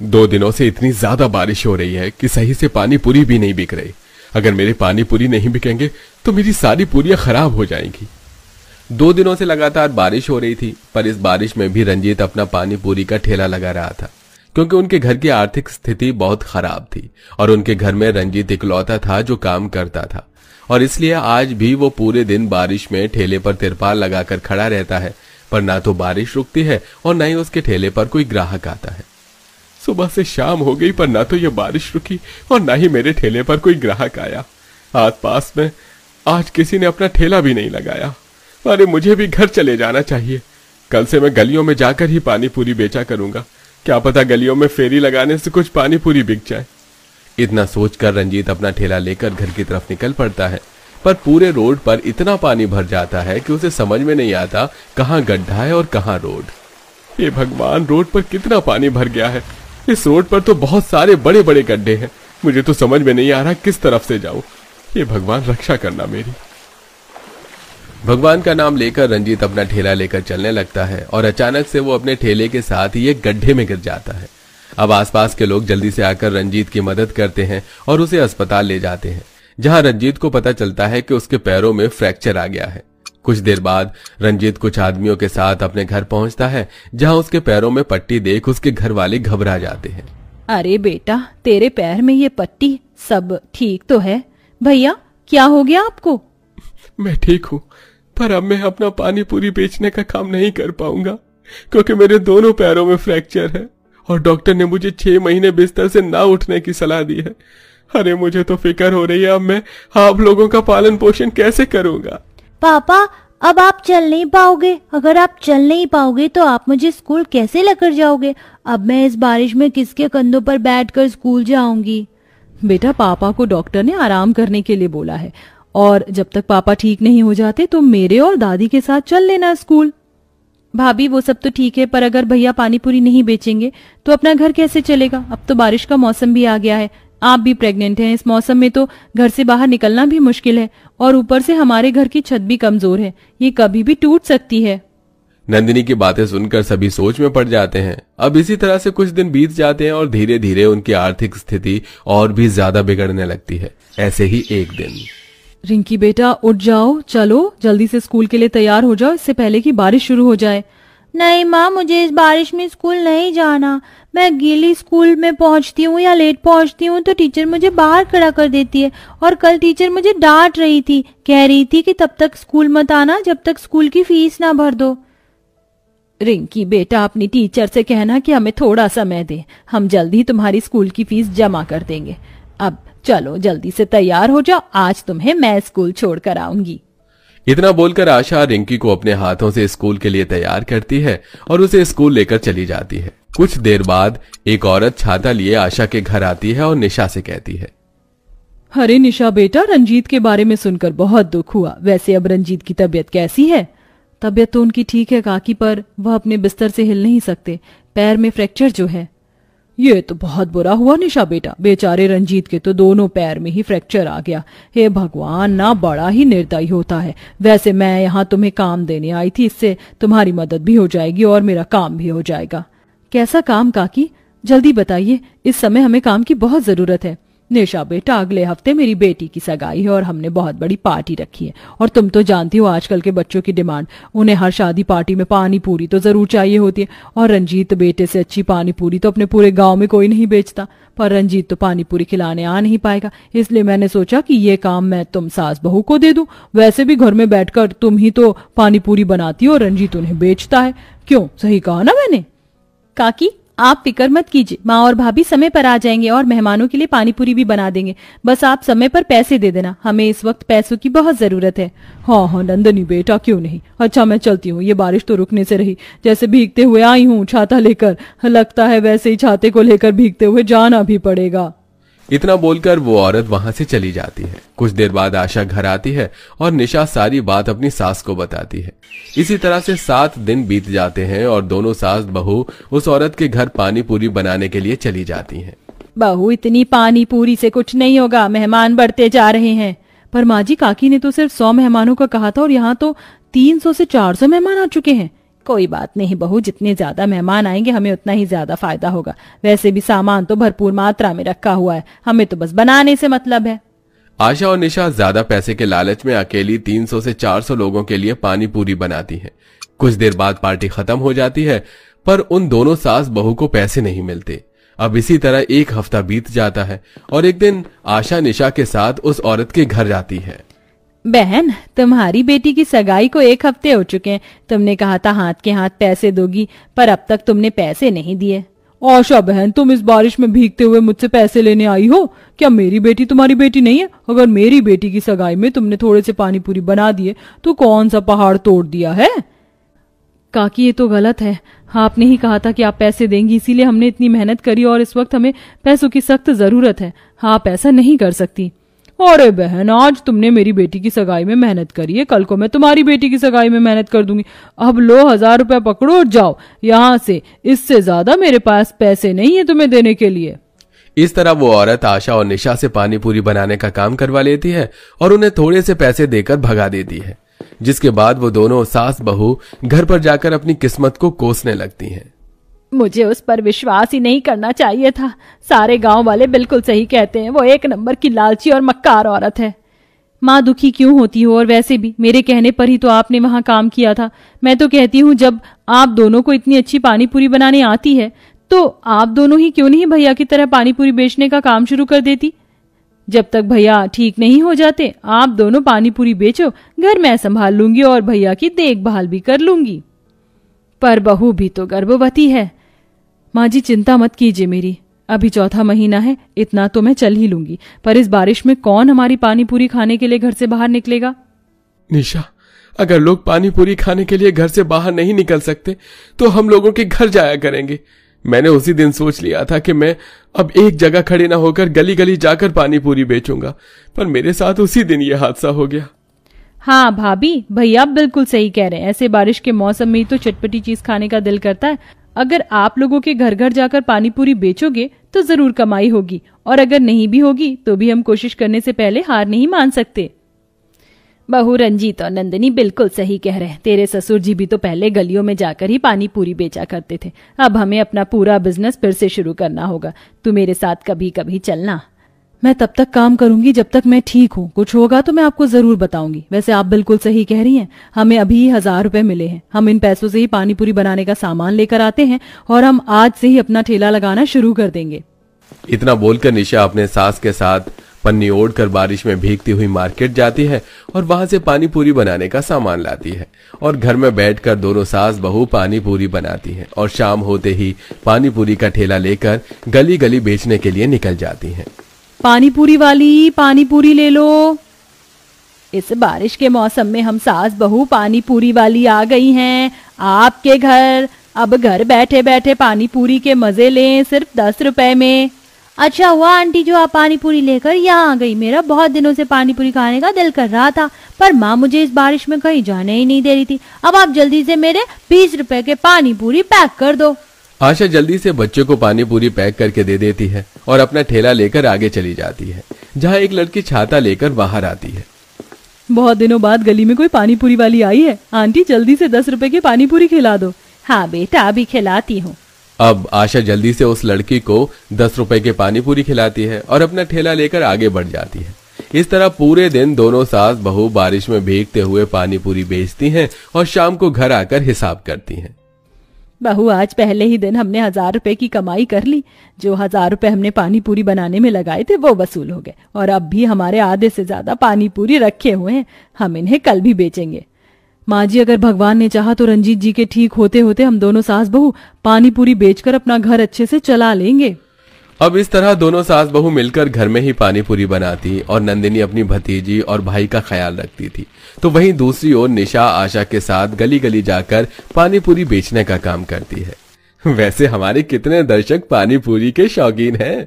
दो दिनों से इतनी ज़्यादा बारिश हो रही है कि सही से पानी पूरी भी नहीं बिक रही। अगर मेरे पानी पूरी नहीं बिकेंगे तो मेरी सारी पूरियाँ खराब हो जाएँगी। दो दिनों से लगातार बारिश हो रही थी, पर इस बारिश में भी रंजीत अपना पानी पूरी का ठेला लगा रहा था, क्योंकि उनके घर की आर्थिक स्थिति बहुत खराब थी और उनके घर में रंजीत इकलौता था जो काम करता था। और इसलिए आज भी वो पूरे दिन बारिश में ठेले पर तिरपाल लगाकर खड़ा रहता है, पर ना तो बारिश रुकती है और ना ही उसके ठेले पर कोई ग्राहक आता है। सुबह से शाम हो गई, पर ना तो ये बारिश रुकी और ना ही मेरे ठेले पर कोई ग्राहक आया। आस पास में आज किसी ने अपना ठेला भी नहीं लगाया। अरे, मुझे भी घर चले जाना चाहिए। कल से मैं गलियों में जाकर ही पानी पूरी बेचा करूँगा। क्या पता गलियों में फेरी लगाने से कुछ पानी पूरी बिक जाए। इतना सोचकर रंजीत अपना ठेला लेकर घर की तरफ़ निकल पड़ता है। पर पूरे रोड पर इतना पानी भर जाता है कि उसे समझ में नहीं आता कहाँ गड्ढा है और कहाँ रोड। ये भगवान, रोड पर कितना पानी भर गया है। इस रोड पर तो बहुत सारे बड़े बड़े गड्ढे हैं। मुझे तो समझ में नहीं आ रहा किस तरफ़ से जाऊँ। ये भगवान रक्षा करना मेरी। भगवान का नाम लेकर रंजीत अपना ठेला लेकर चलने लगता है और अचानक से वो अपने ठेले के साथ ही एक गड्ढे में गिर जाता है। अब आसपास के लोग जल्दी से आकर रंजीत की मदद करते हैं और उसे अस्पताल ले जाते हैं, जहाँ रंजीत को पता चलता है कि उसके पैरों में फ्रैक्चर आ गया है। कुछ देर बाद रंजीत कुछ आदमियों के साथ अपने घर पहुँचता है जहाँ उसके पैरों में पट्टी देख उसके घर वाले घबरा जाते हैं। अरे बेटा तेरे पैर में ये पट्टी सब ठीक तो है? भैया क्या हो गया आपको? मैं ठीक हूँ पर अब मैं अपना पानी पूरी बेचने का काम नहीं कर पाऊँगा क्योंकि मेरे दोनों पैरों में फ्रैक्चर है और डॉक्टर ने मुझे छह महीने बिस्तर से ना उठने की सलाह दी है। अरे मुझे तो फ़िक्र हो रही है अब मैं आप लोगों का पालन पोषण कैसे करूँगा? पापा, अब आप चल नहीं पाओगे। अगर आप चल नहीं पाओगे तो आप मुझे स्कूल कैसे लेकर जाओगे? अब मैं इस बारिश में किसके कंधों पर बैठकर स्कूल जाऊँगी? बेटा, पापा को डॉक्टर ने आराम करने के लिए बोला है। और जब तक पापा ठीक नहीं हो जाते तो मेरे और दादी के साथ चल लेना स्कूल। भाभी, वो सब तो ठीक है, पर अगर भैया पानीपुरी नहीं बेचेंगे तो अपना घर कैसे चलेगा? अब तो बारिश का मौसम भी आ गया है। आप भी प्रेग्नेंट हैं इस मौसम में तो घर से बाहर निकलना भी मुश्किल है और ऊपर से हमारे घर की छत भी कमज़ोर है। ये कभी भी टूट सकती है। नंदिनी की बातें सुनकर सभी सोच में पड़ जाते हैं। अब इसी तरह से कुछ दिन बीत जाते हैं और धीरे धीरे उनकी आर्थिक स्थिति और भी ज़्यादा बिगड़ने लगती है। ऐसे ही एक दिन। रिंकी बेटा उठ जाओ चलो जल्दी से स्कूल के लिए तैयार हो जाओ इससे पहले कि बारिश शुरू हो जाए। नहीं, माँ, मुझे इस बारिश में स्कूल नहीं जाना। मैं गीली स्कूल में पहुँचती हूँ या लेट पहुँचती हूँ तो टीचर मुझे बाहर खड़ा कर देती है और कल टीचर मुझे डांट रही थी, कह रही थी कि तब तक स्कूल मत आना, जब तक स्कूल की फ़ीस ना भर दो। रिंकी, बेटा, अपनी टीचर से कहना कि हमें थोड़ा समय दे। हम जल्दी तुम्हारी स्कूल की फ़ीस जमा कर देंगे। अब चलो, जल्दी से तैयार हो जाओ। आज तुम्हें मैं स्कूल छोड़कर आऊँगी। इतना बोलकर आशा रिंकी को अपने हाथों से स्कूल के लिए तैयार करती है और उसे स्कूल लेकर चली जाती है। कुछ देर बाद एक औरत छाता लिए आशा के घर आती है और निशा से कहती है अरे निशा बेटा, रंजीत के बारे में सुनकर बहुत दुख हुआ। वैसे अब रंजीत की तबीयत कैसी है? तबीयत तो उनकी ठीक है, काकी, पर वह अपने बिस्तर से हिल नहीं सकते। पैर में फ्रैक्चर जो है ये तो बहुत बुरा हुआ निशा बेटा। बेचारे रंजीत के तो दोनों पैर में ही फ्रैक्चर आ गया। हे भगवान, ना बड़ा ही निर्दयी होता है। वैसे मैं यहाँ तुम्हें काम देने आई थी, इससे तुम्हारी मदद भी हो जाएगी और मेरा काम भी हो जाएगा। कैसा काम, काकी? जल्दी बताइए, इस समय हमें काम की बहुत ज़रूरत है। निशा बेटा, अगले हफ़्ते मेरी बेटी की सगाई है और हमने बहुत बड़ी पार्टी रखी है। और तुम तो जानती हो, आजकल के बच्चों की डिमांड, उन्हें हर शादी पार्टी में पानी पूरी तो ज़रूर चाहिए होती है। और रंजीत बेटे से अच्छी पानी पूरी तो अपने पूरे गाँव में कोई नहीं बेचता। पर रंजीत तो पानी पूरी खिलाने आ नहीं पाएगा, इसलिए मैंने सोचा कि ये काम मैं तुम सास बहू को दे दूँ। वैसे भी घर में बैठकर तुम ही तो पानी पूरी बनाती हो और रंजीत उन्हें बेचता है। क्यों? सही कहा ना मैंने? काकी आप फ़िक्र मत कीजिए। माँ और भाभी समय पर आ जाएँगे और मेहमानों के लिए पानी पूरी भी बना देंगे। बस आप समय पर पैसे दे देना। हमें इस वक्त पैसों की बहुत ज़रूरत है। हाँ हाँ नंदनी बेटा, क्यों नहीं? अच्छा मैं चलती हूँ। ये बारिश तो रुकने से रही। जैसे भीगते हुए आई हूँ छाता लेकर। लगता है वैसे ही छाते को लेकर भीगते हुए जाना भी पड़ेगा। इतना बोलकर वो औरत वहाँ से चली जाती है। कुछ देर बाद आशा घर आती है और निशा सारी बात अपनी सास को बताती है। इसी तरह से सात दिन बीत जाते हैं और दोनों सास बहू उस औरत के घर पानी पूरी बनाने के लिए चली जाती हैं। बहू, इतनी पानी पूरी से कुछ नहीं होगा। मेहमान बढ़ते जा रहे हैं। पर माँ जी, काकी ने तो सिर्फ़ सौ मेहमानों का कहा था और यहाँ तो तीन सौ से चार सौ मेहमान आ चुके हैं। कोई बात नहीं बहू, जितने ज़्यादा मेहमान आएँगे, हमें उतना ही ज़्यादा फ़ायदा होगा। वैसे भी सामान तो भरपूर मात्रा में रखा हुआ है। हमें तो बस बनाने से मतलब है। आशा और निशा ज़्यादा पैसे के लालच में अकेली 300 से 400 लोगों के लिए पानी पूरी बनाती हैं। कुछ देर बाद पार्टी खत्म हो जाती है, पर उन दोनों सास बहू को पैसे नहीं मिलते। अब इसी तरह एक हफ़्ता बीत जाता है और एक दिन आशा निशा के साथ उस औरत के घर जाती है। बहन, तुम्हारी बेटी की सगाई को एक हफ़्ते हो चुके हैं। तुमने कहा था हाथ के हाथ पैसे दोगी, पर अब तक तुमने पैसे नहीं दिए। आशा बहन, तुम इस बारिश में भीगते हुए मुझसे पैसे लेने आई हो? क्या मेरी बेटी तुम्हारी बेटी नहीं है? अगर मेरी बेटी की सगाई में तुमने थोड़े से पानी पूरी बना दिए तो कौन सा पहाड़ तोड़ दिया है? काकी, ये तो गलत है। आपने ही कहा था कि आप पैसे देंगी, इसीलिए हमने इतनी मेहनत करी और इस वक्त हमें पैसों की सख्त ज़रूरत है। आप ऐसा नहीं कर सकती। अरे बहन, आज तुमने मेरी बेटी की सगाई में मेहनत करी है, कल को मैं तुम्हारी बेटी की सगाई में मेहनत कर दूँगी। अब लो हज़ार रुपया पकड़ो और जाओ, यहाँ से, इससे ज़्यादा मेरे पास पैसे नहीं है तुम्हें देने के लिए। इस तरह वो औरत आशा और निशा से पानी पूरी बनाने का काम करवा लेती है और उन्हें थोड़े से पैसे देकर भगा देती है, जिसके बाद वो दोनों सास बहू घर पर जाकर अपनी किस्मत को कोसने लगती हैं। मुझे उस पर विश्वास ही नहीं करना चाहिए था। सारे गाँव वाले बिल्कुल सही कहते हैं, वो एक नंबर की लालची और मक्कार औरत है। माँ दुखी क्यों होती हो और वैसे भी? मेरे कहने पर ही तो आपने वहाँ काम किया था। मैं तो कहती हूँ, जब आप दोनों को इतनी अच्छी पानी पूरी बनाने आती है तो आप दोनों ही क्यों नहीं भैया की तरह पानी पूरी बेचने का काम शुरू कर देती? जब तक भैया ठीक नहीं हो जाते, आप दोनों पानी पूरी बेचो, घर मैं संभाल लूँगी और भैया की देखभाल भी कर लूँगी। पर बहू भी तो गर्भवती है। माँ जी चिंता मत कीजिए मेरी। अभी चौथा महीना है इतना तो मैं चल ही लूँगी। पर इस बारिश में कौन हमारी पानी पूरी खाने के लिए घर से बाहर निकलेगा? निशा अगर लोग पानी पूरी खाने के लिए घर से बाहर नहीं निकल सकते तो हम लोगों के घर जाया करेंगे। मैंने उसी दिन सोच लिया था कि मैं अब एक जगह खड़े ना होकर गली गली जाकर पानी पूरी बेचूँगा पर मेरे साथ उसी दिन ये हादसा हो गया। हाँ भाभी भैया आप बिल्कुल सही कह रहे हैं। ऐसे बारिश के मौसम में ही तो चटपटी चीज़ खाने का दिल करता है। अगर आप लोगों के घर घर जाकर पानी पूरी बेचोगे तो ज़रूर कमाई होगी, और अगर नहीं भी होगी तो भी हम कोशिश करने से पहले हार नहीं मान सकते। बहु रंजीत और नंदिनी बिल्कुल सही कह रहे हैं। तेरे ससुर जी भी तो पहले गलियों में जाकर ही पानी पूरी बेचा करते थे। अब हमें अपना पूरा बिज़नेस फिर से शुरू करना होगा। तू मेरे साथ कभी कभी चलना। मैं तब तक काम करूँगी जब तक मैं ठीक हूँ। कुछ होगा तो मैं आपको ज़रूर बताऊँगी। वैसे आप बिल्कुल सही कह रही हैं। हमें अभी ही हज़ार रुपए मिले हैं। हम इन पैसों से ही पानी पूरी बनाने का सामान लेकर आते हैं और हम आज से ही अपना ठेला लगाना शुरू कर देंगे। इतना बोलकर निशा अपने सास के साथ पन्नी ओढ़ कर बारिश में भीगती हुई मार्केट जाती है और वहाँ से पानी पूरी बनाने का सामान लाती है और घर में बैठकर दोनों सास बहू पानी पूरी बनाती हैं और शाम होते ही पानी पूरी का ठेला लेकर गली गली बेचने के लिए निकल जाती हैं। पानी पूरी वाली पानी पूरी ले लो। इस बारिश के मौसम में हम सास बहू पानी पूरी वाली आ गई हैं। आपके घर, अब घर बैठे बैठे पानी पूरी के मज़े लें सिर्फ़ दस रुपए में। अच्छा हुआ, आंटी जो आप पानी पूरी लेकर यहाँ आ गई। मेरा बहुत दिनों से पानी पूरी खाने का दिल कर रहा था, पर माँ मुझे इस बारिश में कहीं जाने ही नहीं दे रही थी। अब आप जल्दी से मेरे बीस रुपए के पानी पूरी पैक कर दो। आशा जल्दी से बच्चे को पानी पूरी पैक करके दे देती है। और अपना ठेला लेकर आगे चली जाती है जहाँ एक लड़की छाता लेकर बाहर आती है। बहुत दिनों बाद गली में कोई पानी पूरी वाली आई है। आंटी जल्दी से दस रुपए की पानी पूरी खिला दो। हाँ बेटा अभी खिलाती हूँ। अब आशा जल्दी से उस लड़की को दस रुपए के पानी पूरी खिलाती है और अपना ठेला लेकर आगे बढ़ जाती है। इस तरह पूरे दिन दोनों सास बहू बारिश में भीगते हुए पानी पूरी बेचती हैं और शाम को घर आकर हिसाब करती हैं। बहू, आज पहले ही दिन हमने हज़ार रुपए की कमाई कर ली। जो हज़ार रुपए हमने पानी पूरी बनाने में लगाए थे, वो वसूल हो गए। और अब भी हमारे आधे से ज़्यादा पानी पूरी रखे हुए हैं। हम इन्हें कल भी बेचेंगे। माँ जी, अगर भगवान ने चाहा तो रंजीत जी के ठीक होते होते हम दोनों सास बहू पानी पूरी बेचकर अपना घर अच्छे से चला लेंगे। अब इस तरह दोनों सास बहू मिलकर घर में ही पानी पूरी बनाती और नंदिनी अपनी भतीजी और भाई का ख्याल रखती थी। तो वहीं दूसरी ओर निशा आशा के साथ गली गली जाकर पानी पूरी बेचने का काम करती है। वैसे हमारे कितने दर्शक पानी पूरी के शौकीन हैं।